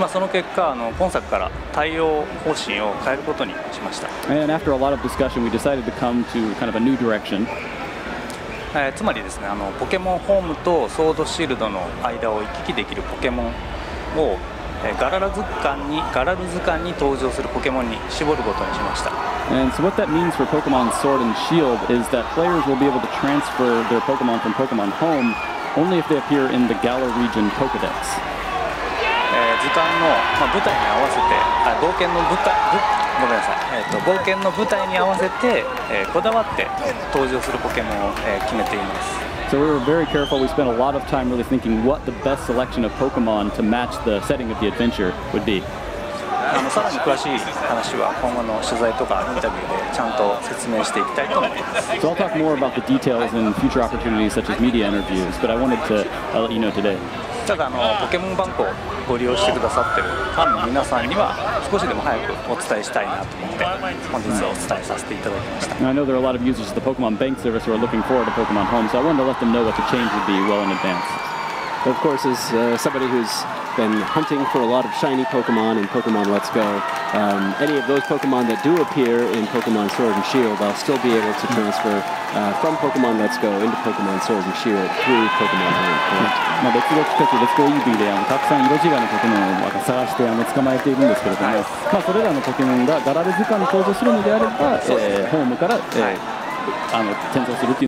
まあ、その結果あの今作から対応方針を変えることにしました。And after a lot of discussion, we decided to come to kind of a new direction. えー、つまりですねあのポケモンホームとソードシールドの間を行き来できるポケモンを、えー、ガララ図鑑にガラル図鑑に登場するポケモンに絞ることにしました。And so what that means for Pokemon Sword and Shield is that players will be able to transfer their Pokemon from Pokemon Home only if they appear in the Galar region Pokedex. えー、図鑑の、まあ、舞台に合わせてあ冒険の舞台ごめんなさい、えーと、冒険の舞台に合わせて、えー、こだわって登場するポケモンを、えー、決めています。So we were very careful. We spent a lot of time really thinking what the best selection of Pokemon to match the setting of the adventure would be. あのさらに詳しい話は今後の取材とかインタビューでちゃんと説明していきたいと思います。So I'll talk more about the details in future opportunities such as media interviews, but I wanted to uh, let you know today. ただあのポケモンバンクをご利用してくださってるファンの皆さんには少しでも早くお伝えしたいなと思って本日はお伝えさせていただきました。I know there are a lot of users of the Pokemon Bank service who are looking forward to Pokemon Home, so I wanted to let them know what the change would be well in advance. Of course, as uh, somebody who's been hunting for a lot of shiny Pokemon in Pokemon Let's Go. Um, any of those Pokemon that do appear in Pokemon Sword and Shield, I'll still be able to transfer uh, from Pokemon Let's Go into Pokemon Sword and Shield through Pokemon Home. まあ、レッツゴー企画、レッツゴー EV であのたくさん色違いのポケモンを探してあの捕まえているんですけれども、はい、まあ、それらのポケモンがガラル図鑑に登場するのであれば、えー、ホームから、えー、あの転送するっていう